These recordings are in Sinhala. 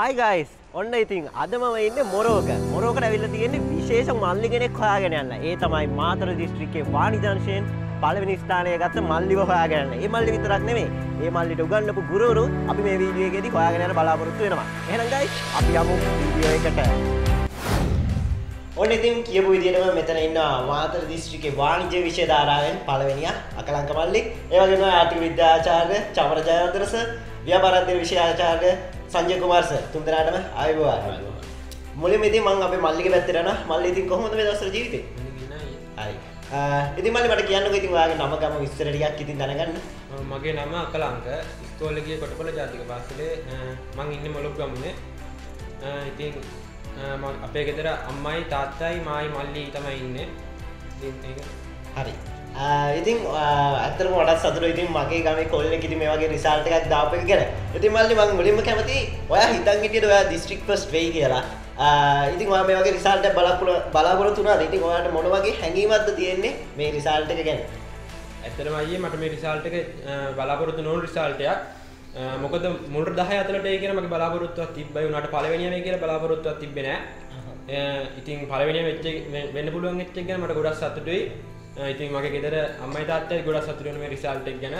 හයි ගයිස් ඔන්න ඉතින් අදම ඉන්න මොරෝක. මොරෝකට ඇවිල්ල තියෙන්නේ විශේෂ මල්ලි කෙනෙක් හොයාගෙන යන්න. ඒ තමයි මාතර දිස්ත්‍රික්කේ වානිදංශයෙන් පළවෙනි ස්ථානය ගත්ත මල්ලිව හොයාගන්න ඒ මල්ලි විතරක් නෙමේ ඒ මල්ලිට උගන්නපු ගුරුවරු අපි මේ වීඩියෝගේදී හොයාගෙන යන බලාපොරොත්තු වෙනවා. එහෙනම් ගයිස් අපි යමු වීඩියෝ එකට. ඔන්න ඉතින් කියපු විදිහටම මෙතන ඉන්නවා මාතර දිස්ත්‍රික්කේ වාණිජ්‍ය විෂය ධාරාවෙන් පළවෙනියා අකලංක මල්ලි. ඒ වගේම ආර්ථික විද්‍යාචාර්ය චමර ජයවර්ධන සර් ව්‍යාපාර විෂය ආචාර්ය සංජය කුමාර් සර් තුන් දෙනාටම ආයුබෝවන් මුලින්ම ඉතින් මම අපේ මල්ලිගේ පැත්තට යනවා මල්ලි ඉතින් මේ දවස්වල ජීවිතේ? ඉතින් මල්ලි මට කියන්නකෝ ඉතින් ඔයාගේ නම ගම විස්තර ටිකක් ඉතින් දැනගන්න. මගේ නම අකලංක. ස්කෝලගේ කොටපොල ජාතික පාසලේ මං ඉන්න මොලොක් ගමුණේ ඉතින් මං අපේ ගෙදර අම්මයි තාත්තයි මයි මල්ලි තමයි ඉන්න. හරි ඉතින් ඇතරම ට සතුර ඉතින් මගේ ගම කොල්ල කිති මේ වගේ රිසාල්ට එකක් දාපක ගැන. ඉතින් මල්ලි මං මුලින්ම කැමති ඔය හිතන් හිටියට ඔයා දිස්ට්‍රික් පස් වෙයි කියලා. ඉතින් මේ වගේ රිසාල්ට බලපුල බලාපොරොත්තු වුණාද? ඉතින් ඔයාට මොන වගේ හැඟීමක්ද තියෙන්නේ මේ රිසාල්ට එක ගැන? ඇතරම අයේ මට මේ රිසාල්ට එක බලාපොරොත්තු නොල් රිසාල්ටයක් මොකද මුල් දහ අතලට ඒකන මගේ බලාපොරොත්තුවක් තිබ්බයි වුණට පලවෙනිම කිය බලාපොරොත්තුවක් තිබෙන ඉතින් පලවෙනි වෙච්ච වෙන්න පුළුවන් එච්ච ගැන මට ගොඩක් සතුටුයි ඉතින් මගේ ගෙදර අම්මයි තාත්තයි ගොඩක් සතුටුවෙන මේ රිසල්ට් එක ගැන.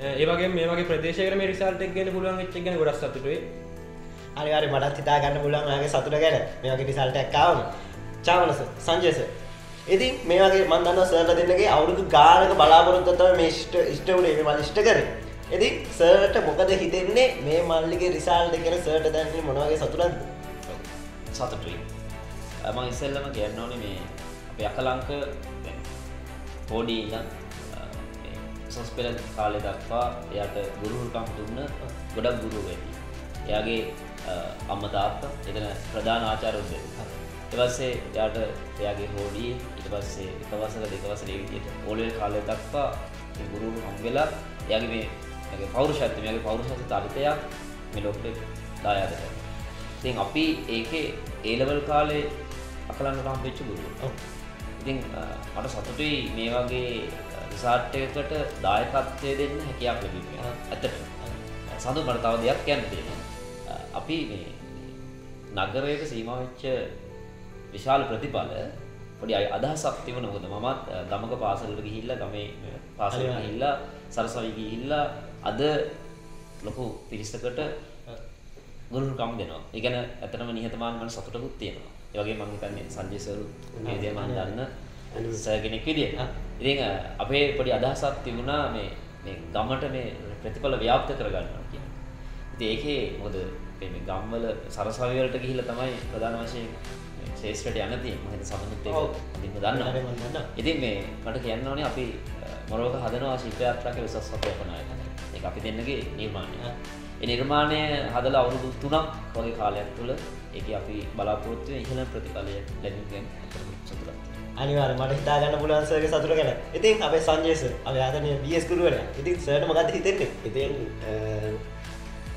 ඒ වගේ මේ වගේ ප්‍රදේශයකට මේ රිසල්ට් එක ගැන පුළුවන් එච්ච ගැන ගොඩක් සතුටුයි. අනිවාර්ය මටත් හිතා ගන්න පුළුවන් ඔයාගේ සතුට ගැන. මේ වගේ රිසල්ට් එකක් ආවම. චාවනස සංජය සර් ඉතින් මේ වගේ මම දන්නවා සර්ලා දෙන්නගේ අවුරුදු ගානක බලාපොරොත්තු තමයි මේ ඉෂ්ට ඉෂ්ට උනේ මේ මම ඉෂ්ට කරේ. ඉතින් සර්ට මොකද හිතෙන්නේ? මේ මල්ලිගේ රිසල්ට් එක ගැන සර්ට දැනෙන්නේ මොන වගේ සතුටක්ද? සතුටුයි. මං ඉස්සෙල්ලම කියන්න ඕනේ මේ අපේ අකලංක පෝඩි ඉඳන් උසස් පෙළ කාලෙ දක්වා එයට ගුරුහුල්කම් දුන්න ගොඩක් ගුරු ඇති එයාගේ අම්ම තාත්ත එතන ප්‍රධාන ආචාරවද එවස්සේ යාට එයාගේ හෝඩී ඉට පස්සේ එකවසර දෙකවස විදියට ඕලල් කාලය දක්වා ගුරු හම්වෙලා එයාගේ මේ ඇගේ පෞරුෂත්මයගේ පෞරුෂත තරිතයක් මෙලොක්ට දායාද කරන ඉතින් අපි ඒකේ ඒලවල් කාලේ අකලන්න රම් වෙච්ච ගුරු ඉතින් මට සතුටුයි මේ වගේ රිසාට්ටයකට දායකත්වය දෙන්න හැකියක් ලැබිම ඇතට සඳු මට තව දෙයක් කියන්න තියෙනවා. අපි මේ නගරයට සීමවෙච්ච විශාල ප්‍රතිඵල පොඩි අදහසක් තිවන හොද මමත් ගමක පාසලට ගිහිල්ල ගමේ පාසල හිල්ලා සරසවි ගිහිල්ලා අද ලොකු පිරිස්සකට ගුරුකම් දෙනවා. ඒගැන ඇතනම නිහතමාන් මන සතුටකුත් තියෙනවා ඒවගේ මං හිතන්නේ සංජයසරු ඒදේ මන් දන්න සගෙනෙක් විදිිය ඉතින් අපේ පොඩි අදහසක් තිබුණා මේ ගමට මේ ප්‍රතිඵල ව්‍යාප්ත කරගන්නවා කිය ඉති ඒකේ මොද ගම්වල සරසවිවලට ගිහිල තමයි ප්‍රධාන වශයෙන් ශේෂ්‍රට යනති මහත සමනුත් දිම දන්න ඉතින් මේ මට කියන්න ඕනේ අපි මොරෝක හදනවා ශිල්පයාත්‍රක විසස් සපයපනය එක. අපි දෙන්නගේ නිර්මාණය. නිර්මාණය හදල අවුරුදු තුනක් වගේ කාලයක් තුළ එක අපි බලාපොරොත්තුව ඉහළ ප්‍රතිඵලය ලැබිගෙන් සතුර අනිවාර මට හිතාගන්න පුලන්සගේ සතුර ගැන. ඉතින් අපේ සංජේස අප ආතනය බියස්කරුවන ඉතින් සට මගත් හිතෙන්නේ? ඉතින්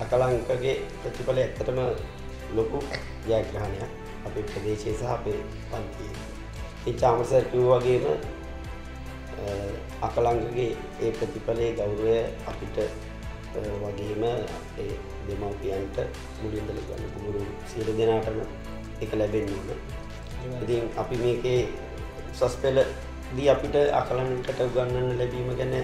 අකලංකගේ ප්‍රතිඵල ඇත්තටම ලොකු ජයග්‍රහණයක් අපේ ප්‍රදේශය සහ අපේ පන්තිය. ඉචාමසර් කිව් වගේම අකලංකගේ ඒ ප්‍රතිඵලේ ගෞරවය අපිට වගේම අපේ දෙමවපියන්ට මුලින්දල ගන්න පුගුරු සියලු දෙනාටම එක ලැබෙන්න ඕන ඉතින් අපි මේකේ සස් පෙල දී අපිට අකලන්කට ගන්නන්න ලැබීම ගැන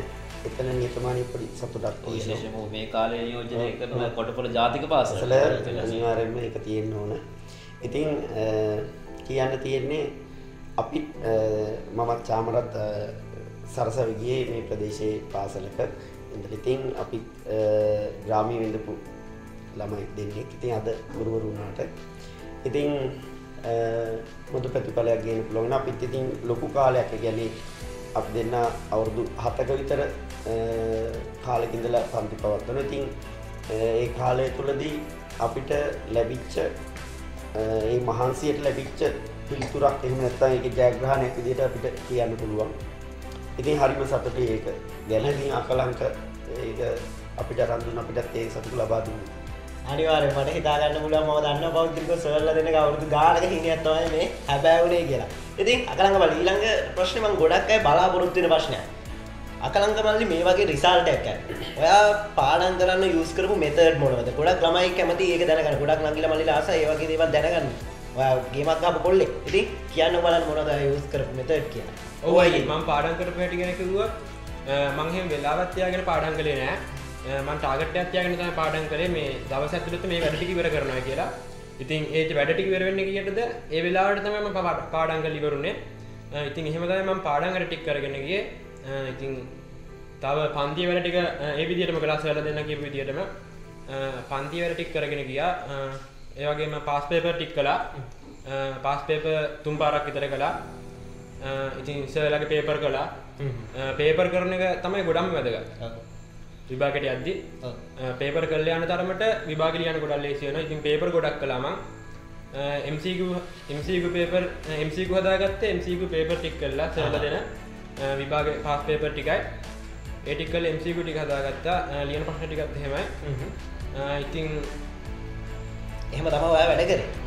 එතන නිතමානය පොඩි සතුටක් විශේෂම මේ කාලය යෝජනය කරන කොටපොල ජාතික පාසල. අනිවාරෙන්ම එක තියෙන්න්න ඕන. ඉතින් කියන්න තියෙන්නේ අපි මමත් චාමරත් සරසවිගේ මේ ප්‍රදේශයේ පාසලක. ඉතින් අපි ග්‍රාමී විඳපු ළමයි දෙන්නේ ඉතින් අද ගුරුවරුණාට ඉතින් මුද ප්‍රතිඵලයක් ගෙන පුළොගෙන අපිත් ඉතින් ලොකු කාලයක් ගැනේ අප දෙන්න අවුරුදු හතක විතර කාලකින්දල පන්ති පවත්වන ඉතින් ඒ කාලය තුළදී අපිට ලැබිච්ච ඒ මහන්සියට ලැබිච්ච පිළිතුරක් එහම නැත්තා එක ජයග්‍රහණයක් විදිට අපිට කියන්න පුළුවන්. ඉතින් හරිම සතට ඒක. ගැනදී අකලංක. ඒ අපිට රන්දුන අපිටත් ඒ සතුතු ලබා දුන්න. අනිවාර මට හිතාගන්න මුල ම දන්න පෞද්‍රික සවල්ල දෙන අවුදු ගානක හිනියත්වය මේ. හැබැවුණේ කියලා. ඉතින් අකළඟ බල ඊළඟ ප්‍රශ්නම ගොඩක් අයි බලාපොරොත්තින ප්‍රශ්නය අකලංක මල්ලි මේ වගේ රිසාල්ටයක් ඔයා පාඩන් කරන්න යස් කරපු මෙතඩ් මොනවද? ගොඩක් ළමයි කැමති ඒක දැනගන්න. ගොඩක් නගිල මල්ලි ආස ඒවගේ දේව දැනගන්න. ඔයා ගේමක් අප කොල්ලෙ ඉති කියන්න බලන්න මොනද යස් කරපු මෙතඩ් කිය ඔයි මං පාඩන් කරපු හැටි ගැන කිව්වා මංහෙම වෙලාවත්යාගෙන පාඩන් කළේ නෑ. මන් ටාගට අත්යාගෙන තම පාඩන් කළේ. මේ දවස ඇතුළත මේ වැඩටිකි වර කරනවා කියලා. ඉතින් ඒ වැඩටික වරවෙන්න කියටද? ඒ වෙලාට තමම පාඩංග ලිවරුණේ ඉතින් එහෙමතයි මම පාඩංගට ටික් කරගෙන ගිය. ඉතින් තව පන්ති වල ටික ඒ විදිහටම ක්ලාස් වල දෙන්න කියපු විදිහටම පන්ති වල ටික් කරගෙන ගියා. ඒ වගේම පාස් පේපර් ටික් කළා. පාස් පේපර් තුන් පාරක් විතර කළා. ඉතින් ඉස්සරලගේ පේපර් කළා. පේපර් කරන එක තමයි ගොඩම් වැදගත්. විභාගට යද්දි. පේපර් කල්ල යන තරමට විභාග ලියන ගොඩල් ලේසියන ඉතින් පේපර් ගොඩක් කලාම එම්සිකු පේපර් එම්සිකු හදාගත්ත එම්සිකු පේපර් ටික් කරලා සරල දෙන. විභාග පාස් පේපර් ටිකයි. ඒටිකල් එම්සිකු ටික හදාගත්තා. ලියන පක්ෂ ටිකත් හෙමයි ඉතින් එහෙම තම ඔයා වැඩ කරේ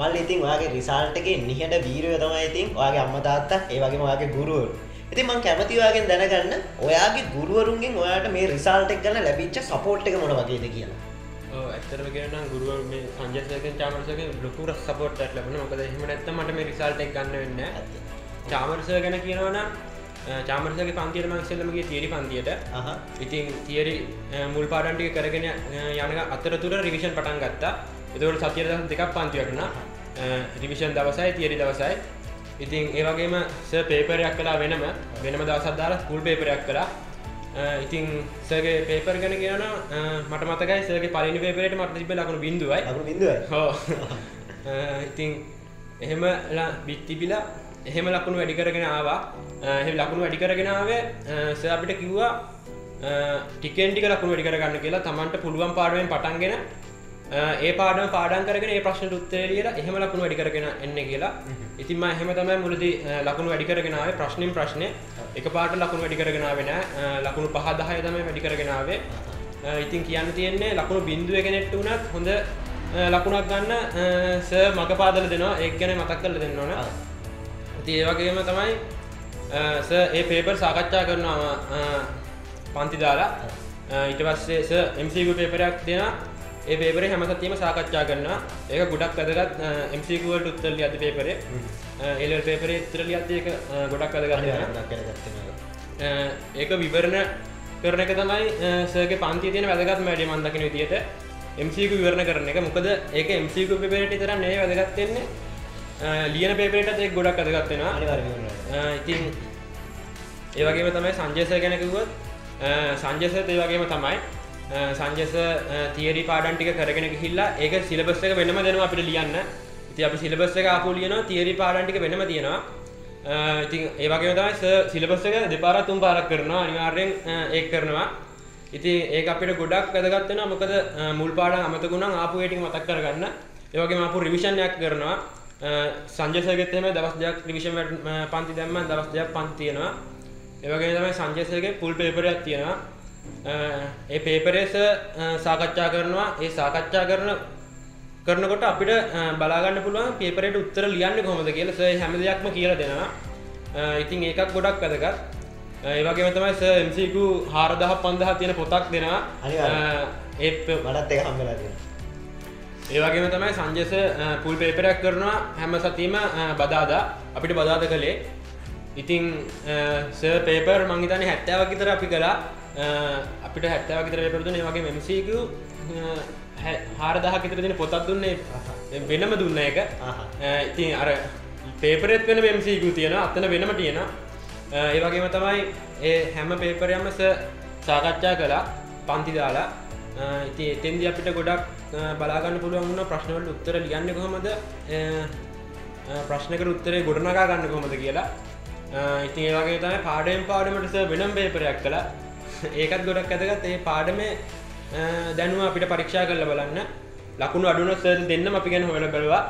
මල් ඉතින් ඔයාගේ රිසාල්ටගේ නිහට වීරය තමයි ඉතින් ඔයාගේ අම්ම තාත්තා ඒ වගේ ඔයාගේ ගුරුවරු. ඉතින් මං කැමතිවාගෙන් දැනගන්න ඔයාගේ ගුරුවරුන්ගෙන් ඔයාට මේ රිසාල්ටක් ගන්න ලැබිච්ච සපෝට් එක මොන වගේද කියලා. ඇතරම ගෙන ගුරුව මේ සංජසක චාමරසක ලොකුර සපෝට් ලබන මොකද එහෙම නැත්ත මට මේ රිසල්ටක් ගන්න වෙන්න චාමරස ගැන කියනවන චාමරසගේ පන්තියට මක්සල්ලමගේ තිේරි පන්තියට. ඉතින් තිේරි මුල් පාඩන්ටික කරගෙන යන අතරතුර රිවිෂන් පටන් ගත්තා. එතවට සතිය දස දෙකක් පන්තිවටන රිවිෂන් දවසයි තිේරි දවසයි. ඉතින් ඒවගේම ස පේපරයක් කලා වෙනම. වෙනම දවසත්දාර ස්කුල් පේපරයක් කලා ඉතින් සගේ පේපර් ගැන කියන මට මතකයි සගේ පලිනි පේපරට මට තිබ ලකුණු බිඳුවයි. බිඳුව හෝ ඉතින් එහෙම බිත්තිබිලා එහෙම ලකුණු වැඩි කරගෙන ආවා. එහ ලකුණු වැඩි කරගෙනාවේ ස අපිට කිව්වා ටිකෙන්ටික ලකුණු වැඩි කරගන්න කියලා තමන්ට පුළුවන් පාඩුවෙන් පටන්ගෙන ඒ පාඩම පාඩන් කරගෙන ඒ ප්‍රශ්න උත්තේලියට එහෙම ලකුණු වැඩි කරගෙන එන්න කියලා. ඉතින්ම එහෙම තමයි මුලදි ලකුණු වැඩි කරගෙනාවේ ප්‍රශ්නින් ප්‍රශ්නය. එක පාට ලකුණු වැඩි කරගෙනාවෙන ලකුණු පහදහය තම වැඩි කරගෙනාවේ ඉතින් කියන්න තියෙන්නේ ලකුණු බින්දුව ගෙනෙට්ට වනත් හොඳ ලකුණක් ගන්න ස මක පාදල දෙනවා. ඒ ගැන මතක් කල දෙන්න ඕන. ති ඒවගේම තමයි ඒ පේපර් සාකච්ඡා කරනවා පන්ති දාලා. ඊට පස්සේ එම්සිගු පේපරයක් දෙෙන ඒ පේපර හැමසතීම සාකච්ඡා කරන්න ඒක ගොඩක් අදගත් එම්සිකුවට උත්තල්ලි අද පේපරේ එල් පේපරේ ත්‍රලි අත්තයක ගොඩක් අදගන්න ඒක විවරණ කරන එක තමයි සගේ පන්ති තියෙන වැදගත් මැඩි මන්දකින විදියට එම්සිකු විවරණ කරන එක. මොකද ඒක එම්සිකු පේපරට තරන්නේ වැදගත්වෙන්නේ ලියන පේපරට එක් ගොඩක් අදගත්වෙනවා ඉතින් ඒවගේම තමයි සංජයසය ගැනකිවුවත් සංජයස ඒ වගේම තමයි සංජස තියරි පාඩන්ටික කරගෙන හිල්ලා ඒක සිලබස් එක වෙනම දෙනවා අපිට ලියන්න. ඉති අපි සිලබස් එක ආපු ලියනවා තියරි පාඩන්ටික වෙනම තියෙනවා. ඉතින් ඒවගේ තමයි සිලබස් එක දෙපාර තුම් පාරක් කරනවා අනිවාර්යෙන් ඒ කරනවා. ඉති ඒ අපිට ගොඩක් වැදගත්වෙන මොකද මුල් පාඩ අමතකුණ ආපු ටික මතක් කරගන්න. ඒවගේ අපපු රිවිෂණයක් කරනවා. සංජසගතම දවස් දෙයක් රිවිෂන් පන්ති දැම්ම දවස් දෙයක් පන්තියෙනවා ඒවගේ තමයි සංජසගේ පුල් පේපරයක් තියෙනවා. ඒ පේපරේස සාකච්ඡා කරනවා. ඒ සාකච්ඡා කරන කරනකොට අපිට බලාගන්න පුළුවන් පේපරයට උත්තර ලියන්න කොමද කියල. ස හැම දෙයක්ම කියල දෙනවා. ඉතින් ඒකක් ගොඩක් වැදගත්. ඒවගේ තමයි ස එම්සිකු හාරදහ පන්දහ තියෙන පොතක් දෙනවා. ඒ මටත් එක හම්බලා තියෙන ඒවගේම තමයි සංජස පුල් පේපරයක් කරනවා. හැම සතීම බදාදා. අපිට බදාද කළේ ඉතිං ස පේපර් මංහිතන හැත්තෑව විතර අපි කලා අපිට හැත්තෑව විතර පෙරතුන වගේ මෙමසිකු හාරදහ කිතර දෙන පොතත් දුන්නේ. වෙනම දුන්න එක ඉතින් අර පේපරෙත් වෙන මෙමසිකු තියෙන අත්තන වෙනම තියෙන ඒවගේම තමයි ඒ හැම පේපරයම්මස සාකච්ඡා කලා පන්ති දාලා. ඉති එතෙන්දි අපිට ගොඩක් බලාගන්න පුළුවන් වුණ ප්‍රශ්නවලට උත්තර ලියන්න කොහොමද? ප්‍රශ්නක උත්තරේ ගොඩනගා ගන්න කොහොමද කියලා ඉතින් ඒවගේ තම පාඩයෙන් පාඩමටස වෙනම් පේපරයක් කලා ඒකත් ගොඩක් ඇදගත් ඒ පාඩමේ දැනුව අපිට පරීක්ෂා කරල බලන්න. ලකුණු අඩුන සල් දෙන්න අපි ගැන හොල බලවා.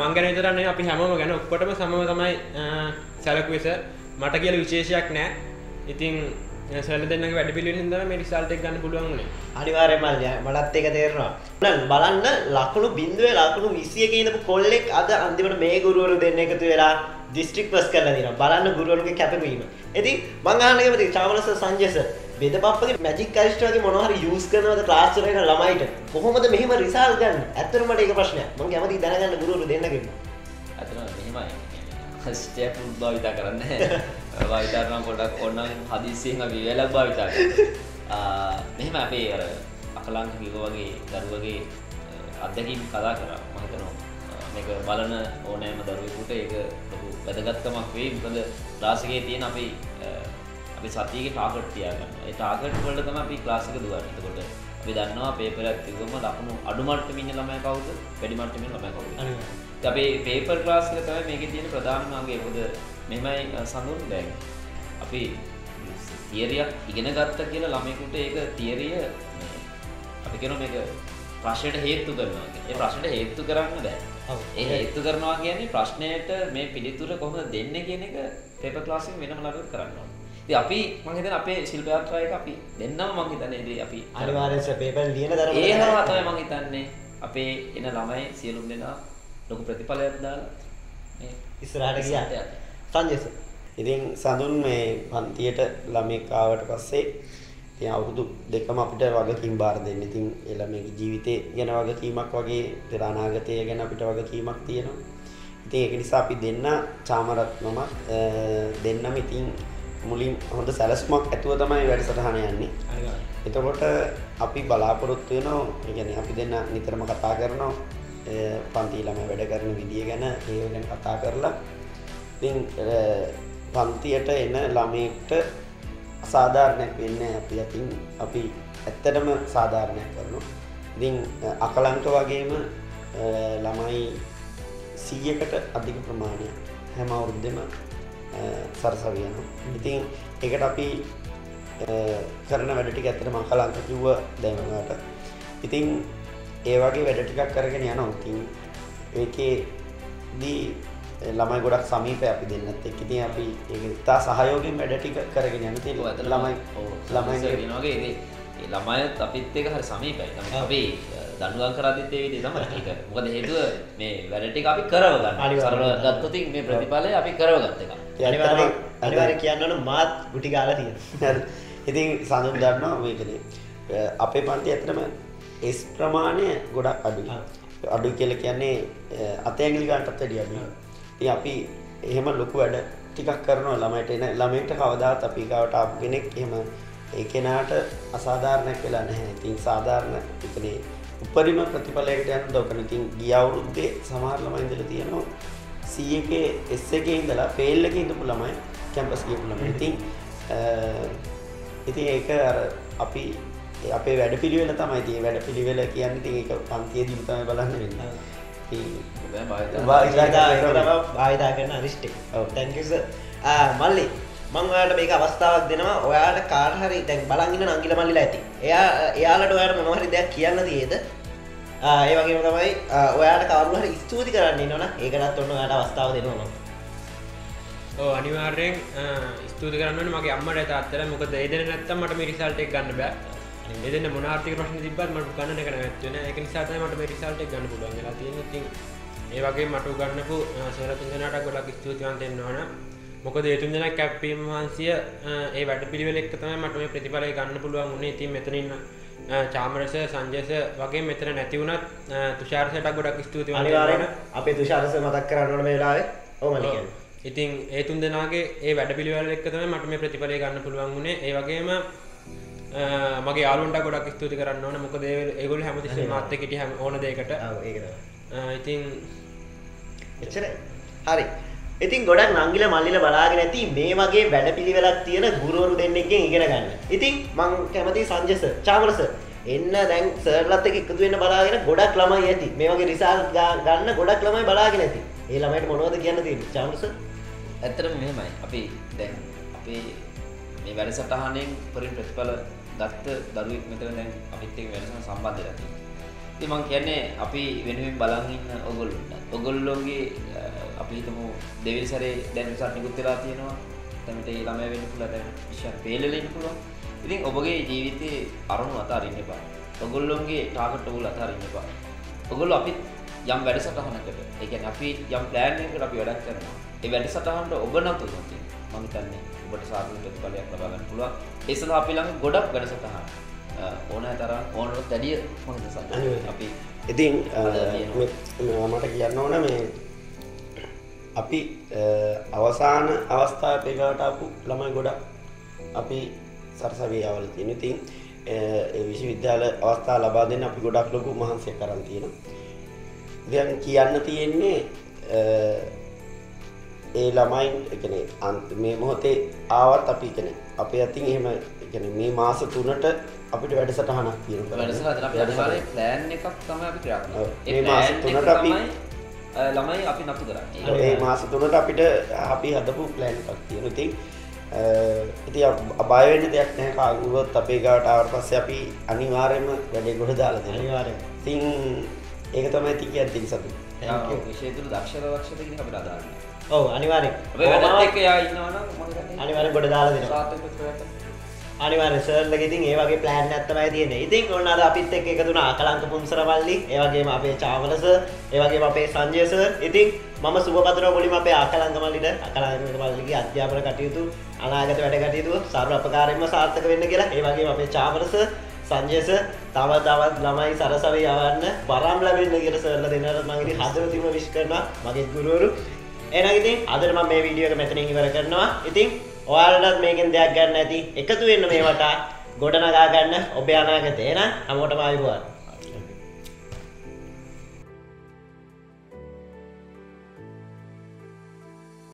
මංගන තරන්නේ අපි හැමෝම ගැන. ඔක්කොටම සම තමයි සැලකුවෙස මට කියල විශේෂයක් නෑ. ඉතින් සැල දෙන්න වැඩ පිලි හිද මේ රිසල්ටක් ගන්න පුළුවන්න්නේ අනිවාරය මල්ය මටත් එක තේරවා බලන්න ලකුණු බින්දුව ලකුණු විසිය කියනපු කොල්ලෙක් අද අන්තිමට මේ ගුරුවරු දෙන්න එකතු වෙලා දිස්ත්‍රික් පස් කරලා දින බලන්න ගුරුවරුගේ කැපවීම. ඇති මංගානකමති චාමලස සංජෙස බෙද පපගේ මැජික් කරිස්ටගේ මොනහර යස් කරනවද ක්ලාස්රයන ළමයිට? කොහොමද මෙහම රිසාල් ගන්න? ඇතරමට එක ප්‍රශ්නය මං ඇමති දැනගන්න ගුරුවරු දෙන්නගෙන ඇතන මෙහෙමයි. ස්ටප් භාවිතා කරන්න භාවිතාරන කොඩක් ඔන්න හදිසියෙන් අපි වෙලක් භාවිතා මෙහෙම අපේ අර අකලංක කිව වගේ දරුවගේ අත්දැකීම් කතා කර. මහිතනවා මේක බලන ඕනෑම දරුවෙකුට ඒක වැදගත්කමක් වේ මොකද ලාසිකේ තියෙන අපි අපි සතියගේ ටාගට් තියාගන්න. ඒ ටාගට් වලට තමයි අපි ක්ලාස් එක දුවන්නේ. එතකොට අපි දන්නවා පේපරයක් තිබුවම ලකුණු අඩු මට්ටමින් ඉන්න ළමයි කවුද? වැඩි මට්ටමින් ළමයි කවුද? අපේ පේපර් ක්ලාස් එක තමයි මේකේ තියෙන ප්‍රධානම අංගය. මොකද මෙහෙමයි සඳුන් දැන්. අපි තියරියක් ඉගෙන ගත්ත කියලා ළමයෙකුට ඒක තියරිය අපි කියන මේක ප්‍රශ්නයට හේතු කරනවා ඒ ප්‍රශ්නයට හේතු කරන්න බෑ ඒ හේතු කරනවා කියන්නේ ප්‍රශ්නයට මේ පිළිතුර කොහොමද දෙන්නේ කියන එක පේපර් ක්ලාස් එකෙන් වෙනම ළමයෙක් කරන්න ඕනේ. ඉතින් අපි මම හිතන්නේ අපේ ශිල්ප යාත්‍රා එක අපි දෙන්නම මම හිතන්නේ ඉතින් අපි අනිවාර්යෙන් පේපර් ලියන දරම ඒ හරහා තමයි මම හිතන්නේ අපේ එන ළමයි සියලුම දෙනා ලොකු ප්‍රතිඵලයක් දාලා මේ ඉස්සරහට ගියා. සංජෙස ඉතින් සඳුන් මේ පන්තියට ළමෙක් ආවට පස්සේ ඉතින් අවුරුදු දෙකම අපිට වගකීම් බාර දෙන්න. ඉතින් ඒ ළමයාගේ ජීවිතේ ගැන වගකීමක් වගේ පෙර අනාගතය ගැන අපිට වගකීමක් තියෙනවා. ඉතින් ඒක නිසා අපි දෙන්න චාමරත් මම දෙන්නම ඉතින් මුලින් හොඳ සැලසුමක් ඇතුව තමයි වැඩසටහන යන්නේ. එතකොට අපි බලාපොරොත්තු වෙනවා ඒ කියන්නේ අපි දෙන්න නිතරම කතා කරනවා පන්ති ළමයි වැඩ කරන විදිය ගැන ඒව ගැන කතා කරලා ඉතින් පන්තියට එන ළමයෙක්ට අසාධාරණයක් වෙන්නේ අපි අතින් අපි ඇත්තටම සාධාරණයක් කරනවා. ඉතින් අකලංක වගේම ළමයි 100කට අධික ප්‍රමාණයක් හැම අවුරුද්දෙම සරසවි යනවා. ඉතින් ඒකට අපි කරන වැඩ ටික ඇත්තටම අකලංක කිව්ව දැන් ඔයාලට. ඉතින් ඒ වගේ වැඩ ටිකක් කරගෙන යනවා. ඉතින් ඒකේදී ළමයි ගොඩක් සමීප අපි දෙන්නත් එක්ක ඉතින් අපි ඒක ඉතා සහයෝගයෙන් වැඩ ටික කරගෙන යන ඉතින් ළමයි ළමයි වෙනවාගේ ඒ ළමයත් අපිත් එක්ක හරි සමීපයි. අපි දඬුවම් කරද්දිත් ඒ විදිහේ තමයි ඒක. මොකද හේතුව මේ වැඩ ටික අපි කරව ගන්න. සරල ගත්තොත් මේ ප්‍රතිඵලය අපි කරව ගත්ත එක. අනිවාර්යෙන් අනිවාර්යෙන් කියන්න ඕන මාත් ගුටි ගාලා තියෙනවා. ඉතින් සඳුන් දන්නවා මේකනේ. අපේ පන්ති ඇත්තටම S ප්‍රමාණය ගොඩක් අඩුයි. අඩුයි කියලා කියන්නේ අතේ ඇඟිලි ගන්නටත් වැඩිය අඩුයි. ඉතින් අපි එහෙම ලොකු වැඩ ටිකක් කරනවා ළමයට එන ළමයට කවදාත් අපි ගාවට ආපු කෙනෙක් එහෙම ඒ කෙනාට අසාධාරණයක් වෙලා නැහැ. ඉතින් සාධාරණ ඉතනේ උපරිම ප්‍රතිඵලයකට යන දොකන. ඉතින් ගිය අවුරුද්දේ සමහර ළමයි ඉඳලා තියෙනවා C එකේ S එකේ ඉඳලා ෆේල් එකේ ඉඳපු ළමයි කැම්පස් ගියපු ළමයි. ඉතින් ඉතින් ඒක අර අපි අපේ වැඩ පිළිවෙල තමයි ඉතින් වැඩ පිළිවෙල කියන්නේ ඉතින් ඒක පන්තියේදී තමයි බලන්න වෙන්නේ. භාවිතා කරන අරිෂ්ටේ තැන්කිස මල්ලි මං ඔයාට මේක අවස්ථාවක් දෙනවා. ඔයාට කාරහරි දැන් බලගන්න නංගිල මල්ලිලා ඇති. එයා එයාලට ඔයාට මොනහරි දෙයක් කියන්න තියේද? ඒ වගේම තමයි ඔයාට කවරුහට ස්තුති කරන්න නොන ඒකටත් ඔන්න යට අවස්ථාව දෙනවා ඕ අනිවාර්යෙන් ස්තුති කරන්න මගේ අම්මට තාත්තර මොක ඒදන නැත්තම් මට මේ රිසල්ටක් ගන්න බෑ එදන්න මොනාර්ථක ප්‍රශ්න තිබත් මට ගන්න කන ඇත්වන එක නිසාතයි මට මේ රිසල්ටක් ගන්න පුළුවන් වෙලා තියෙන ති ඒ වගේ මට ගන්නපු සරතුන්දනට ගොඩක් ස්තුතිවන්තෙන් ඕන. මොකද ඒතුන් දෙන කැප්පීම් වහන්සිය ඒ වැඩ පිළිවෙලෙක් තමයි මට මේ ප්‍රතිඵලය ගන්න පුළුවන් උන්නේ ඉතින් මෙතනින්න චාමරස සංජයස වගේ මෙතන නැතිවුණත් තුෂාර්සයට ගොඩක් ස්තුති අනිවාරෙන අපේ තුෂාරස මතක් කරන්නට වෙලාවේ. ඕමල ඉතින් ඒතුන් දෙනාගේ ඒ වැඩ පිළිවල එක් තමයි මට මේ ප්‍රතිඵලය ගන්න පුළුවන් වුණේ. ඒ වගේම මගේ යාලුන්ට ගොඩක් ස්තුති කරන්න ඕන. මොකද ඒගොල් හැමතිසේ මාත්ත කිට හැම ඕන දෙකට ඉතින් එච්චර හරි. ඉතින් ගොඩක් නංගිල මල්ලිල බලාගෙන ඇති මේ වගේ වැඩ පිළිවෙලක් තියෙන ගුරුවරු දෙන්නෙක්ගෙන් ඉගෙන ගන්න. ඉතින් මං කැමති සංජස චාමරස එන්න දැන් සර්ලත් එක එකතු වෙන්න බලාගෙන ගොඩක් ළමයි ඇති. මේ වගේ රිසාල් ගන්න ගොඩක් ළමයි බලාගෙන ඇති. ඒ ළමයිට මොනවද කියන්න තියෙන්නේ? චාමරස ඇත්තටම මෙහෙමයි. අපි දැන් අපේ මේ වැඩසටහනෙන් පරින් ප්‍රතිඵල ගත්ත දරුවෙක් මෙතන දැන් අපිත් එක්ක වැඩසටහන සම්බන්ධ වෙලා තියෙනවා. ඉතින් මම කියන්නේ අපි වෙනුවෙන් බලන් ඉන්න ඔයගොල්ලොන්ට. ඔයගොල්ලෝගේ අපි හිතමු දෙවිලි සැරේ දැන් රිසල්ට් නිකුත් වෙලා තියෙනවා. දැන් ඒ ළමයා වෙන්න පුළුවන් දැන් විශාල පේලෙල ඉන්න පුළුවන්. ඉතින් ඔබගේ ජීවිතේ අරමුණු අතාරින්න එපා. ඔයගොල්ලෝගේ ටාගට් වල අතාරින්න එපා. ඔයගොල්ලෝ අපිත් යම් වැඩසටහනකට ඒ කියන්නේ අපි යම් ප්ලෑන් එකකට අපි වැඩක් කරනවා. ඒ වැඩසටහනට ඔබ නතු නොති මම හිතන්නේ ඔබට සාර්ථක ප්‍රතිඵලයක් ලබා ගන්න පුළුවන්. ඒ සඳහා අපි ළඟ ගොඩක් වැඩසටහන් ඕනෑ තරම් ඕනට මොකද සද්ද අනිවාර්යයෙන්. අපි ඉතින්. මට කියන්න ඕන මේ අපි අවසාන අවස්ථාව පෙගාට අපපු ළමයි ගොඩක් අපි සරසවී අවල තියෙන ඉතින් අ, ඒ විශ්වවිද්‍යාල අවස්ථා ලබා දෙන්න අපි ගොඩක් ලොකු මහන්සිය කරන් තියෙන දැන් කියන්න තියෙන්නේ ඒ ළමයින් එකන මේ මොහොතේ ආවත් අපි කන අපේ අතින් එහෙම එකන මේ මාස තුනට අපිට වැඩසටහනක් තියෙන වැඩසටහන අපි අනිවාර්යෙන් ප්ලෑන් එකක් තමයි අපි. ඒ මේ මාස තුනට අපි- ළමයි අපි නතු කරන්නේ. ඒ මාස තුනට අපිට අපි හදපු ප්ලෑන් එකක් තියෙන ඉතින් ඉති අබයවෙන්න දෙයක් නෑ කාගුවත් අපේ ගාට ආවට පස්සේ අපි අනිවාර්යම වැඩේ ගොඩ දාලා දෙන අනිවාර්යෙන්. ඉතින් ඒක තමයි තික ඇතින් සතු Thank you. විශේෂ තුරු දක්ෂර කියන අපිට අදාළ නැහැ. ඔව් හිතන්නේ අනිවාර්යෙන් ගොඩ දාලා අනිවාර්යෙන් සර්ලගේ ඉතින් ඒ වගේ ප්ලෑන් එකක් තමයි තියෙන්නේ. ඉතින් ඔන්න අද අපිත් එක්ක එකතු වුණා අකලංක පුන්සරවල්ලි, ඒ වගේම අපේ චාවල සර්, ඒ වගේම අපේ සංජය සර්. ඉතින් මම සුබ පතනවා මුලින්ම අපේ අකලංක මල්ලිට අකලංක මල්ලිගේ අධ්‍යාපන කටයුතු අනාගත වැඩ කටයුතු සර්ව අපකාරයෙන්ම සාර්ථක වෙන්න කියලා. ඒ වගේම අපේ චාවල සර්, සංජය සර් තව තවත් ළමයි සරසවි යවන්න බරම් ලැබෙන්න කියලා සර්ලා දෙන්නට මම ඉතින් හදවතින්ම විශ් කරනවා මගේ ගුරුවරු. එහෙනම් ඉතින් අදට මම මේ වීඩියෝ එක මෙතනින් ඉවර කරනවා. ඉතින් ඔයාලටත් මේකෙන් දෙයක් ගන්න ඇති. එකතු වෙන්න මේවට ගොඩනගා ගන්න ඔබේ අනාගතේ. එහෙනම් හැමෝටම ආයුබෝවන්.